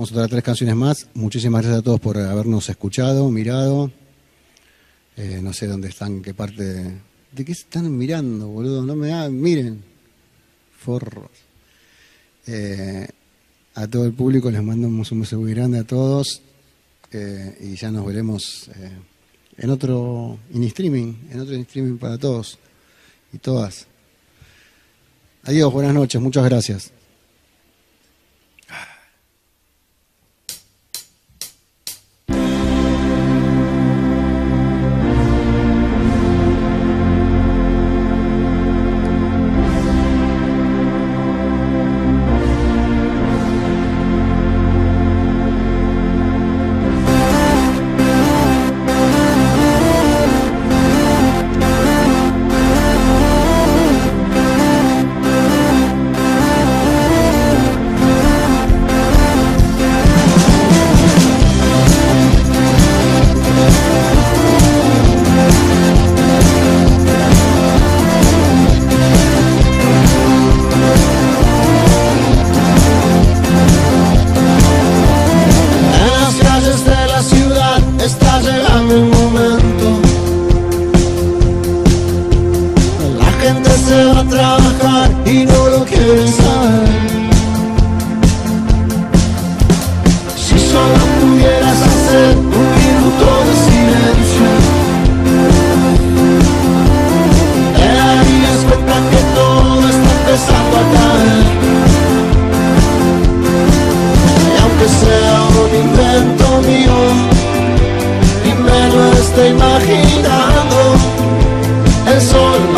Vamos a traer tres canciones más. Muchísimas gracias a todos por habernos escuchado, mirado. Eh, no sé dónde están, qué parte. De... ¿De qué están mirando, boludo? No me hagan, miren. Forros. Eh, a todo el público les mandamos un beso muy grande a todos. Eh, y ya nos veremos en otro in streaming, en otro in streaming para todos y todas. Adiós, buenas noches, muchas gracias. imaginando el sol.